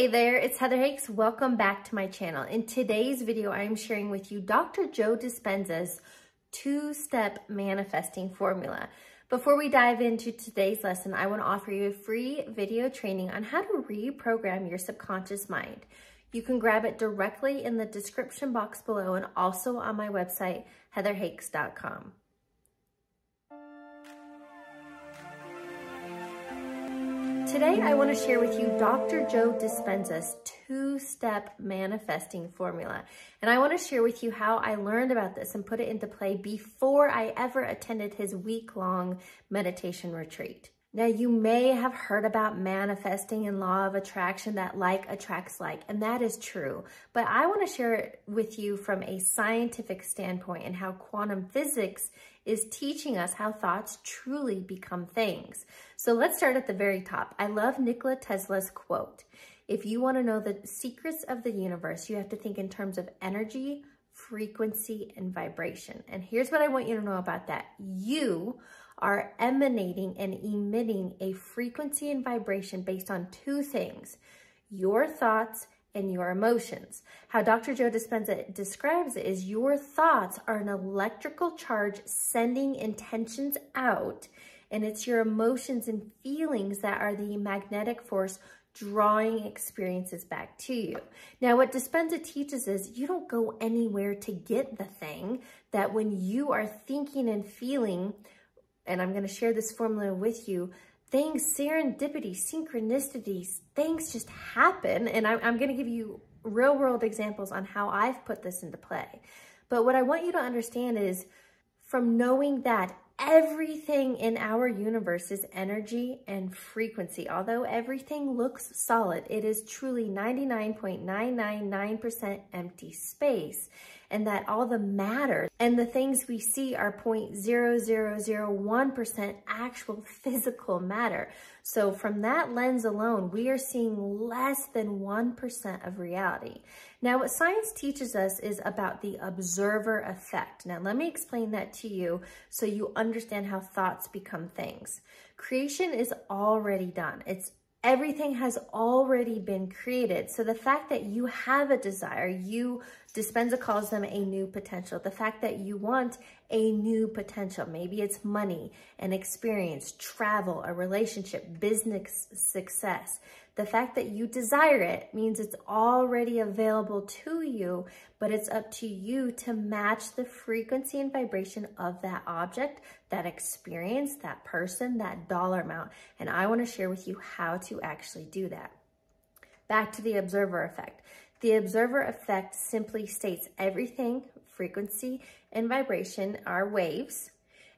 Hey there, it's Heather Hakes. Welcome back to my channel. In today's video, I am sharing with you Dr. Joe Dispenza's two-step manifesting formula. Before we dive into today's lesson, I want to offer you a free video training on how to reprogram your subconscious mind. You can grab it directly in the description box below and also on my website, heatherhakes.com. Today, I want to share with you Dr. Joe Dispenza's two-step manifesting formula. And I want to share with you how I learned about this and put it into play before I ever attended his week-long meditation retreat. Now, you may have heard about manifesting and law of attraction that like attracts like, and that is true. But I want to share it with you from a scientific standpoint and how quantum physics is teaching us how thoughts truly become things. So let's start at the very top. I love Nikola Tesla's quote. If you want to know the secrets of the universe, you have to think in terms of energy, frequency, and vibration. And here's what I want you to know about that. You are emanating and emitting a frequency and vibration based on two things, your thoughts and your emotions. How Dr. Joe Dispenza describes it is your thoughts are an electrical charge sending intentions out, and it's your emotions and feelings that are the magnetic force drawing experiences back to you. Now, what Dispenza teaches is you don't go anywhere to get the thing, that when you are thinking and feeling and I'm going to share this formula with you, things, serendipity, synchronicities, things just happen. And I'm, I'm going to give you real world examples on how I've put this into play. But what I want you to understand is from knowing that everything in our universe is energy and frequency. Although everything looks solid, it is truly 99.999% empty space and that all the matter and the things we see are 0.0001% actual physical matter. So from that lens alone, we are seeing less than 1% of reality. Now, what science teaches us is about the observer effect. Now, let me explain that to you so you understand how thoughts become things. Creation is already done. It's everything has already been created. So the fact that you have a desire, you, Dispenza calls them a new potential. The fact that you want a new potential, maybe it's money, an experience, travel, a relationship, business success. The fact that you desire it means it's already available to you, but it's up to you to match the frequency and vibration of that object, that experience, that person, that dollar amount. And I wanna share with you how to actually do that. Back to the observer effect. The observer effect simply states everything, frequency and vibration are waves,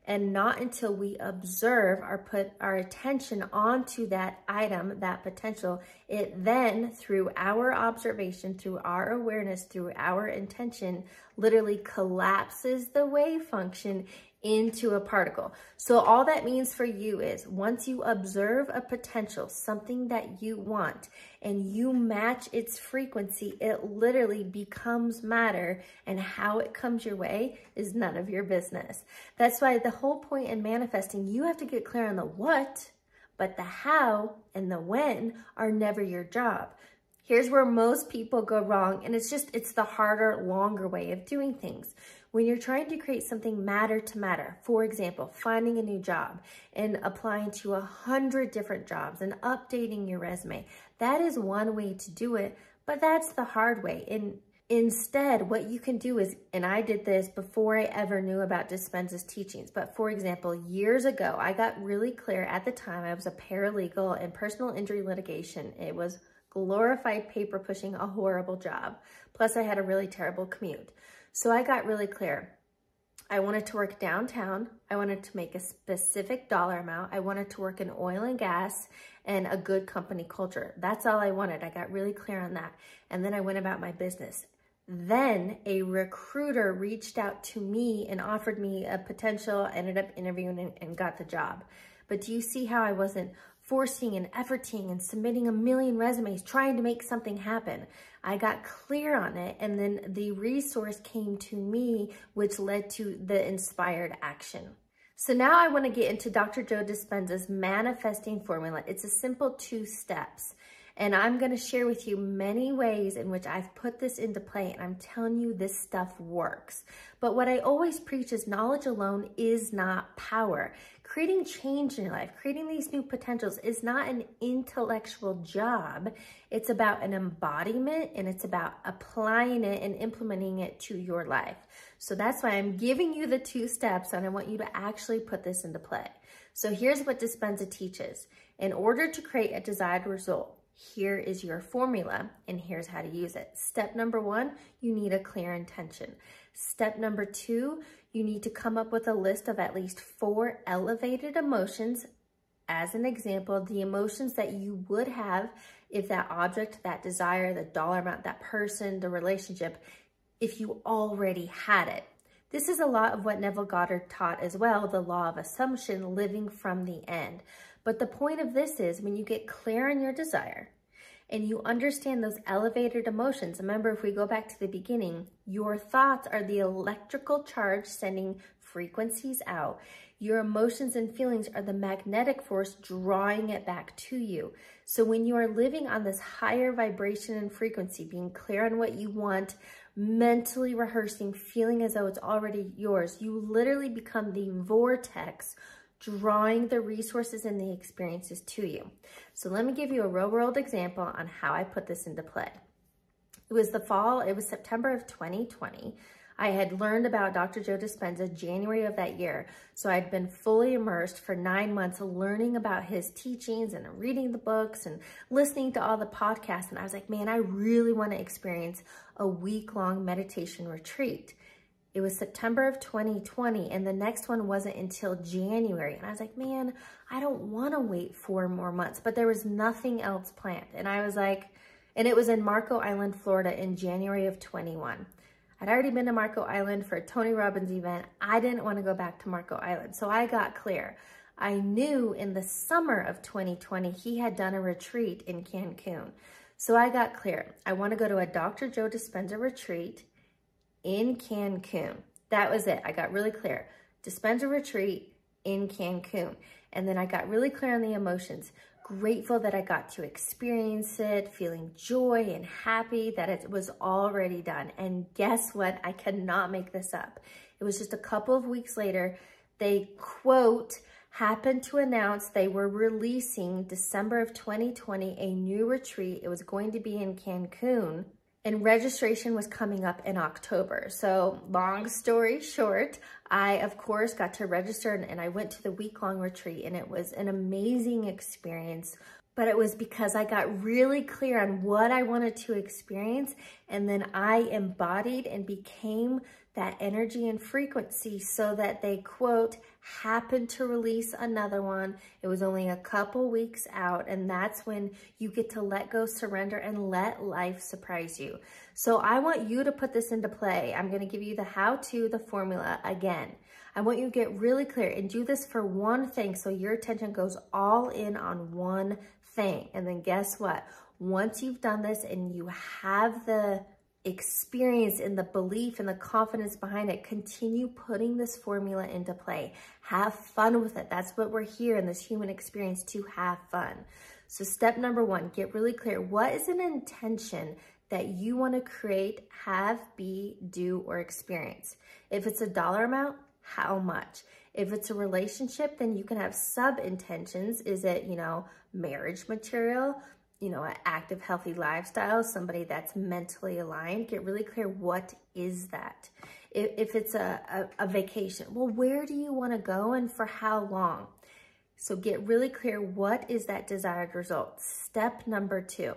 and not until we observe or put our attention onto that item, that potential, it then, through our observation, through our awareness, through our intention, literally collapses the wave function into a particle. So all that means for you is once you observe a potential, something that you want, and you match its frequency, it literally becomes matter and how it comes your way is none of your business. That's why the whole point in manifesting, you have to get clear on the what, but the how and the when are never your job. Here's where most people go wrong, and it's just, it's the harder, longer way of doing things. When you're trying to create something matter to matter, for example, finding a new job and applying to a hundred different jobs and updating your resume, that is one way to do it, but that's the hard way. And Instead, what you can do is, and I did this before I ever knew about Dispenza's teachings, but for example, years ago, I got really clear at the time, I was a paralegal in personal injury litigation. It was glorified paper pushing, a horrible job. Plus I had a really terrible commute. So I got really clear. I wanted to work downtown. I wanted to make a specific dollar amount. I wanted to work in oil and gas and a good company culture. That's all I wanted. I got really clear on that. And then I went about my business. Then a recruiter reached out to me and offered me a potential, ended up interviewing and, and got the job. But do you see how I wasn't forcing and efforting and submitting a million resumes, trying to make something happen. I got clear on it and then the resource came to me, which led to the inspired action. So now I wanna get into Dr. Joe Dispenza's manifesting formula. It's a simple two steps. And I'm to share with you many ways in which I've put this into play. And I'm telling you, this stuff works. But what I always preach is knowledge alone is not power. Creating change in your life, creating these new potentials is not an intellectual job. It's about an embodiment and it's about applying it and implementing it to your life. So that's why I'm giving you the two steps and I want you to actually put this into play. So here's what Dispenza teaches. In order to create a desired result, here is your formula and here's how to use it. Step number one, you need a clear intention. Step number two, you need to come up with a list of at least four elevated emotions. As an example, the emotions that you would have if that object, that desire, the dollar amount, that person, the relationship, if you already had it. This is a lot of what Neville Goddard taught as well, the law of assumption, living from the end. But the point of this is when you get clear on your desire and you understand those elevated emotions, remember if we go back to the beginning, your thoughts are the electrical charge sending frequencies out. Your emotions and feelings are the magnetic force drawing it back to you. So when you are living on this higher vibration and frequency, being clear on what you want, mentally rehearsing, feeling as though it's already yours, you literally become the vortex drawing the resources and the experiences to you. So let me give you a real world example on how I put this into play. It was the fall, it was September of 2020. I had learned about Dr. Joe Dispenza January of that year. So I'd been fully immersed for nine months learning about his teachings and reading the books and listening to all the podcasts. And I was like, man, I really want to experience a week long meditation retreat. It was September of 2020 and the next one wasn't until January. And I was like, man, I don't want to wait four more months, but there was nothing else planned. And I was like, and it was in Marco Island, Florida in January of 21. I'd already been to Marco Island for a Tony Robbins event. I didn't want to go back to Marco Island. So I got clear. I knew in the summer of 2020, he had done a retreat in Cancun. So I got clear. I want to go to a Dr. Joe Dispenza retreat in Cancun. That was it. I got really clear. Dispenza retreat in Cancun. And then I got really clear on the emotions. Grateful that I got to experience it, feeling joy and happy that it was already done. And guess what? I cannot make this up. It was just a couple of weeks later, they quote, happened to announce they were releasing December of 2020 a new retreat. It was going to be in Cancun and registration was coming up in October. So long story short, I of course got to register and, and I went to the week-long retreat and it was an amazing experience but it was because I got really clear on what I wanted to experience and then I embodied and became that energy and frequency so that they, quote, happened to release another one. It was only a couple weeks out, and that's when you get to let go, surrender, and let life surprise you. So I want you to put this into play. I'm going to give you the how-to, the formula again. I want you to get really clear and do this for one thing so your attention goes all in on one thing. And then guess what? Once you've done this and you have the experience and the belief and the confidence behind it, continue putting this formula into play. Have fun with it. That's what we're here in this human experience to have fun. So step number one, get really clear. What is an intention that you want to create, have, be, do, or experience? If it's a dollar amount, how much? If it's a relationship, then you can have sub intentions. Is it, you know, marriage material? You know, an active, healthy lifestyle, somebody that's mentally aligned, get really clear what is that. If, if it's a, a, a vacation, well, where do you want to go and for how long? So get really clear what is that desired result. Step number two,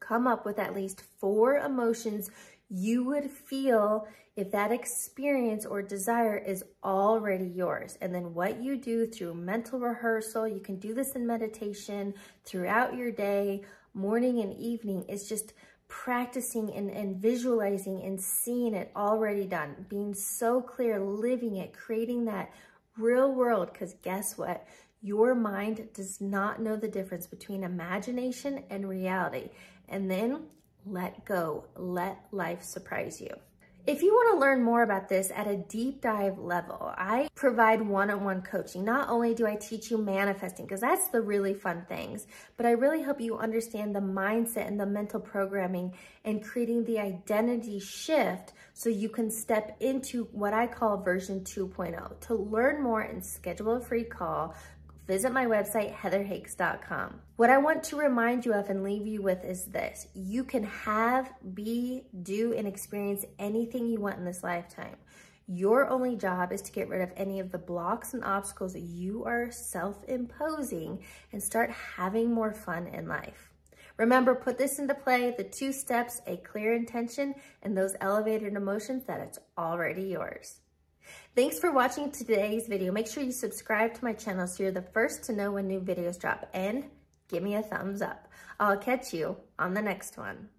come up with at least four emotions you would feel if that experience or desire is already yours. And then what you do through mental rehearsal, you can do this in meditation throughout your day, morning and evening, is just practicing and, and visualizing and seeing it already done, being so clear, living it, creating that real world. Because guess what? Your mind does not know the difference between imagination and reality. And then let go. Let life surprise you. If you want to learn more about this at a deep dive level, I provide one-on-one coaching. Not only do I teach you manifesting, because that's the really fun things, but I really help you understand the mindset and the mental programming and creating the identity shift so you can step into what I call version 2.0. To learn more and schedule a free call, visit my website, heatherhakes.com. What I want to remind you of and leave you with is this. You can have, be, do, and experience anything you want in this lifetime. Your only job is to get rid of any of the blocks and obstacles that you are self-imposing and start having more fun in life. Remember, put this into play, the two steps, a clear intention, and those elevated emotions that it's already yours. Thanks for watching today's video. Make sure you subscribe to my channel so you're the first to know when new videos drop and give me a thumbs up. I'll catch you on the next one.